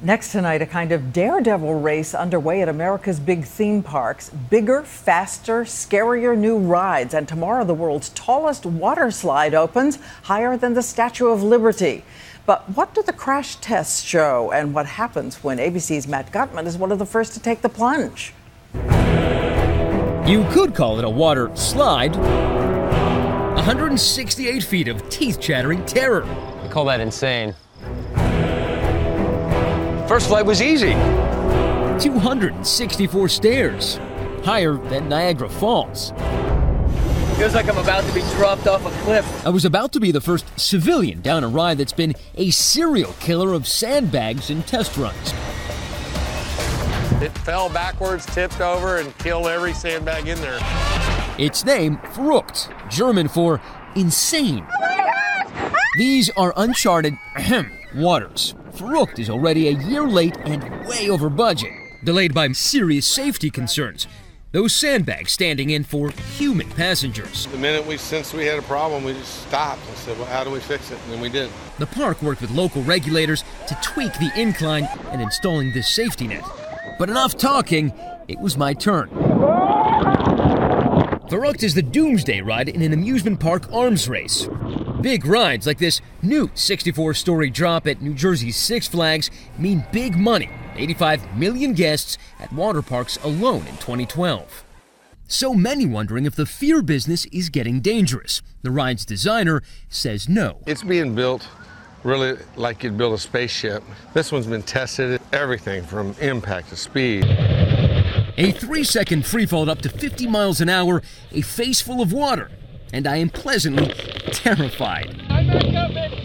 Next tonight, a kind of daredevil race underway at America's big theme parks. Bigger, faster, scarier new rides. And tomorrow, the world's tallest water slide opens, higher than the Statue of Liberty. But what do the crash tests show, and what happens when ABC's Matt Gutman is one of the first to take the plunge? You could call it a water slide. 168 feet of teeth chattering terror. I call that insane. First flight was easy. 264 stairs, higher than Niagara Falls. Feels like I'm about to be dropped off a cliff. I was about to be the first civilian down a ride that's been a serial killer of sandbags and test runs. It fell backwards, tipped over, and killed every sandbag in there. Its name, Verrückt, German for insane. Oh These are uncharted ahem, waters. Verrückt is already a year late and way over budget, delayed by serious safety concerns. Those sandbags standing in for human passengers. The minute we sensed we had a problem, we just stopped and said, well, how do we fix it? And then we did. The park worked with local regulators to tweak the incline and installing this safety net. But enough talking, it was my turn. Verrückt is the doomsday ride in an amusement park arms race. Big rides like this new 64 story drop at New Jersey's Six Flags mean big money 85 million guests at water parks alone in 2012. So many wondering if the fear business is getting dangerous. The ride's designer says no. It's being built really like you'd build a spaceship. This one's been tested, everything from impact to speed. A three second freefall up to 50 miles an hour, a face full of water, and I am pleasantly terrified.